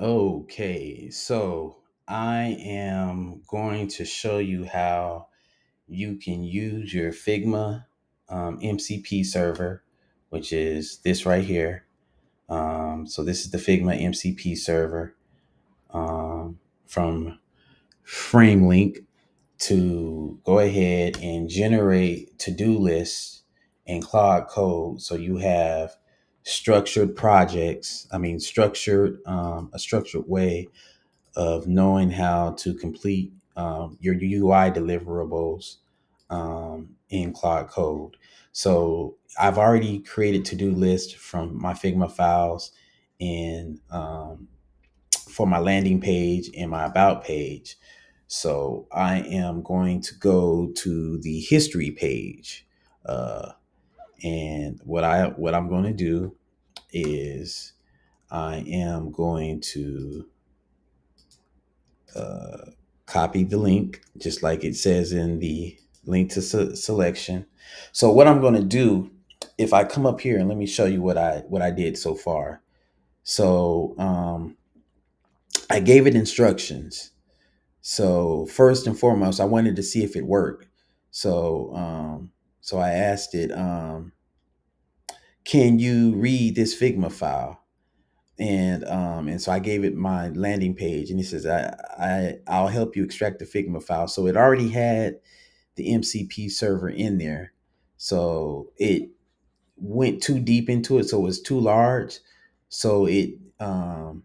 Okay, so I am going to show you how you can use your Figma um, MCP server, which is this right here. Um, so this is the Figma MCP server um, from Framelink to go ahead and generate to-do lists in Claude Code. So you have structured projects. I mean, structured um, a structured way of knowing how to complete um, your UI deliverables um, in Claude Code. So I've already created to-do list from my Figma files and um, for my landing page and my about page. So I am going to go to the history page. Uh, and what I what I'm going to do is I am going to uh, copy the link, just like it says in the link to se- selection. So what I'm going to do, if I come up here and let me show you what I what I did so far. So um, I gave it instructions. So first and foremost, I wanted to see if it worked. So um, so I asked it, um, can you read this Figma file? And um, and so I gave it my landing page, and he says, I, I I'll help you extract the Figma file. So it already had the MCP server in there. So it went too deep into it, so it was too large. So it um,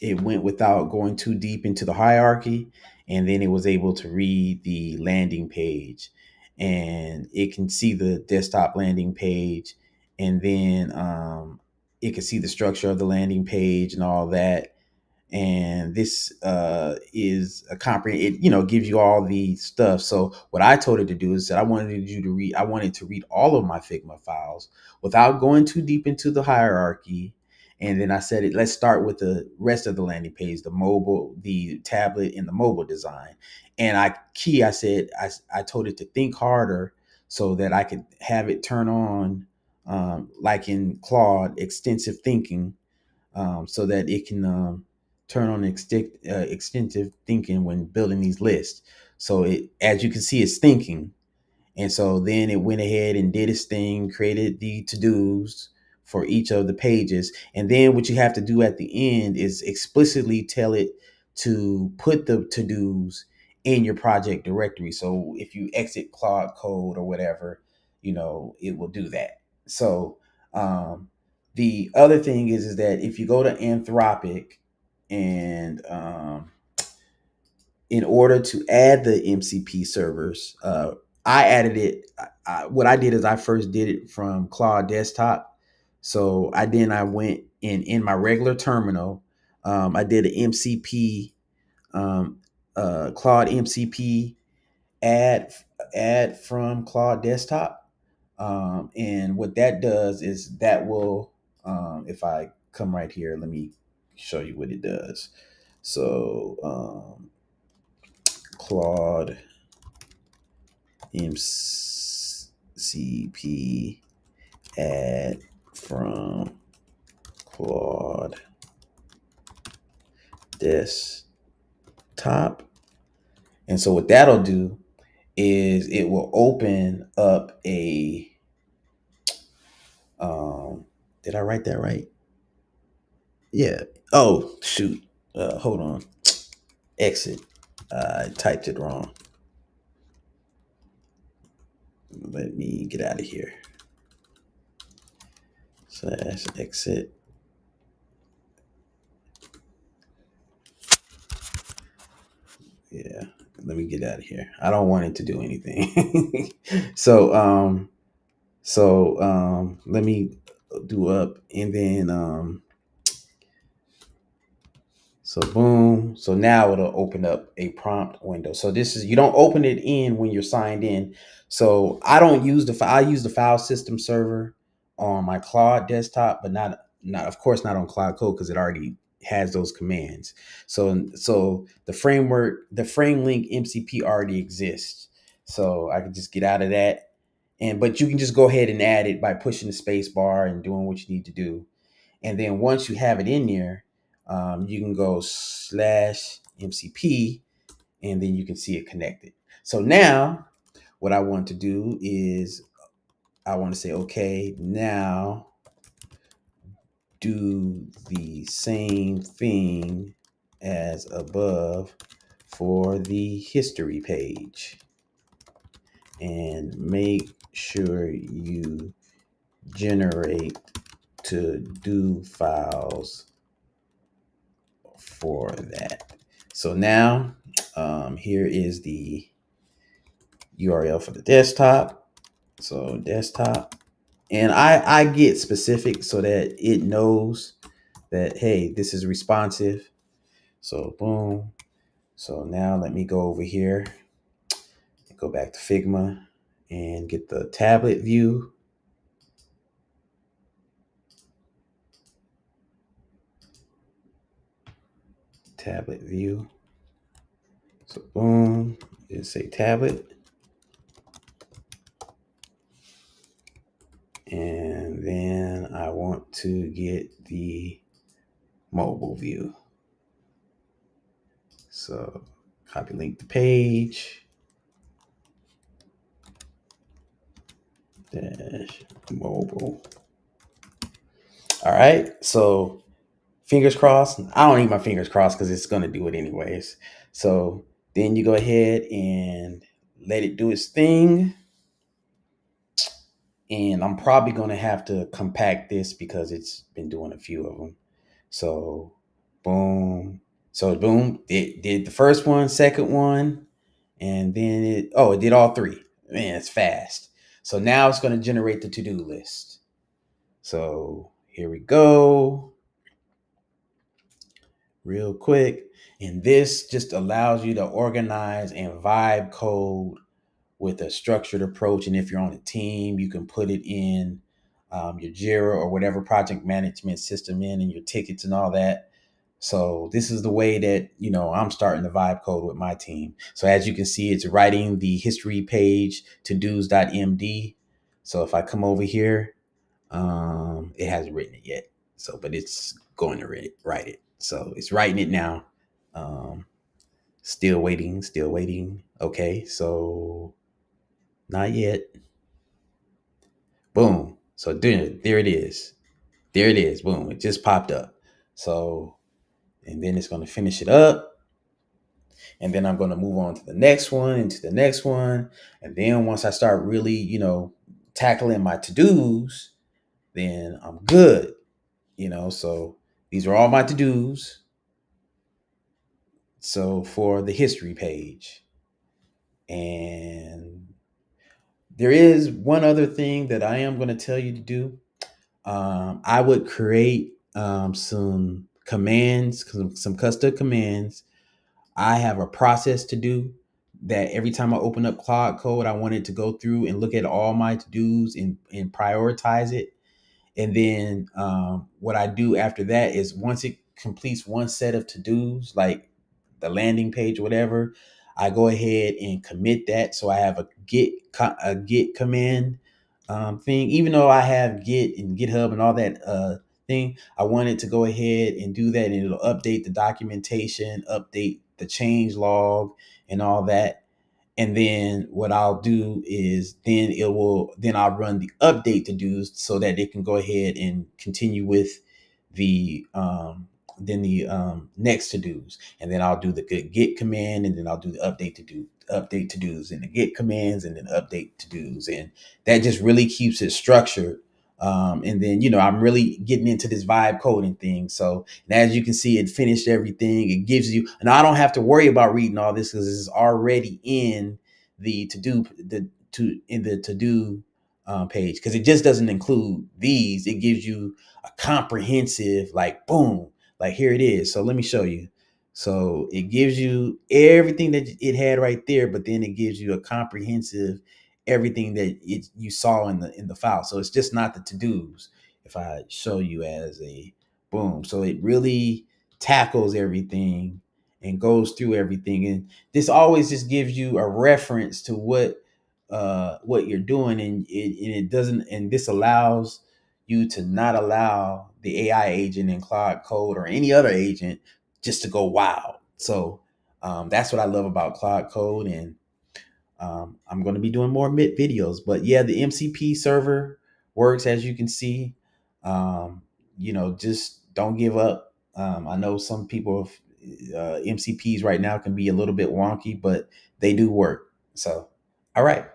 it went without going too deep into the hierarchy, and then it was able to read the landing page, and it can see the desktop landing page, and then um, it can see the structure of the landing page and all that and this uh, is a comprehend. It you know gives you all the stuff. So what I told it to do is that I wanted you to read. I wanted to read all of my Figma files without going too deep into the hierarchy. And then I said. Let's start with the rest of the landing page, the mobile, the tablet, and the mobile design. And I key. I said I I told it to think harder so that I could have it turn on, um, like in Claude, extensive thinking, um, so that it can. Um, turn on extent, uh, extensive thinking when building these lists. So it, as you can see, it's thinking. And so then it went ahead and did its thing, created the to-dos for each of the pages. And then what you have to do at the end is explicitly tell it to put the to-dos in your project directory. So if you exit Claude code or whatever, you know, it will do that. So um, the other thing is, is that if you go to Anthropic and um, in order to add the MCP servers, uh, I added it. I, what I did is I first did it from Claude Desktop. So I then I went in in my regular terminal. Um, I did an MCP um, uh, Claude MCP add add from Claude Desktop, um, and what that does is that will um, if I come right here, let me show you what it does. So um, Claude MCP add from Claude desktop. And so what that'll do is it will open up a did I write that right? Yeah. Oh, shoot. Uh, hold on. Exit. I typed it wrong. Let me get out of here. Slash exit. Yeah, let me get out of here. I don't want it to do anything. so, um, so um, let me do up and then um, so boom. So now it'll open up a prompt window. So this is you don't open it in when you're signed in. So I don't use the I use the file system server on my Claude desktop, but not not of course not on Claude Code because it already has those commands. So so the framework, the Framelink MCP already exists. So I can just get out of that. And but you can just go ahead and add it by pushing the space bar and doing what you need to do. And then once you have it in there, um, you can go slash MCP and then you can see it connected. So now what I want to do is I want to say, okay, now do the same thing as above for the history page and make sure you generate to do files for that. So now um, here is the URL for the desktop. So desktop, and I I get specific so that it knows that hey this is responsive. So boom. So now let me go over here go back to Figma and get the tablet view. Tablet view. So boom, just say tablet. And then I want to get the mobile view. So copy link to page. Dash mobile. All right. So fingers crossed. I don't need my fingers crossed because it's going to do it anyways. So then you go ahead and let it do its thing. And I'm probably going to have to compact this because it's been doing a few of them. So boom. So boom, it did the first one, second one, and then it, oh, it did all three. Man, it's fast. So now it's going to generate the to-do list. So here we go. Real quick. And this just allows you to organize and vibe code with a structured approach. And if you're on a team, you can put it in um, your Jira or whatever project management system in and your tickets and all that. So this is the way that, you know, I'm starting the vibe code with my team. So as you can see, it's writing the history page to do's.md. So if I come over here, um, it hasn't written it yet. So, but it's going to write it, write it. So it's writing it now. Um, still waiting, still waiting. Okay, so not yet. Boom. So there, there it is. There it is. Boom. It just popped up. So, and then it's going to finish it up. And then I'm going to move on to the next one and to the next one. And then once I start really, you know, tackling my to-dos, then I'm good. You know, so these are all my to-dos. So for the history page. And there is one other thing that I am going to tell you to do. Um, I would create um, some commands, some, custom commands. I have a process to do that every time I open up Claude Code, I want it to go through and look at all my to dos and, and prioritize it. And then um, what I do after that is once it completes one set of to dos, like the landing page, whatever, I go ahead and commit that. So I have a git a git command um, thing. Even though I have Git and GitHub and all that uh, thing, I wanted to go ahead and do that, and it'll update the documentation, update the change log, and all that. And then what I'll do is then it will then I'll run the update to do so that it can go ahead and continue with the um, then the um, next to dos, and then I'll do the git command, and then I'll do the update to do update to dos, and the git commands, and then update to dos, and that just really keeps it structured. Um, and then you know I'm really getting into this vibe coding thing. So as you can see, it finished everything. It gives you, and I don't have to worry about reading all this because it's already in the to do the to in the to do um, page because it just doesn't include these. It gives you a comprehensive like boom like here it is. So let me show you. So it gives you everything that it had right there, but then it gives you a comprehensive everything that it you saw in the in the file. So it's just not the to-dos. If I show you as a boom. So it really tackles everything and goes through everything. And this always just gives you a reference to what uh what you're doing and it, and it doesn't and this allows you to not allow the AI agent in Claude Code or any other agent just to go wow. So um, that's what I love about Claude Code, and um, I'm going to be doing more videos. But yeah, the MCP server works as you can see. Um, you know, just don't give up. Um, I know some people uh, MCPs right now can be a little bit wonky, but they do work. So, all right.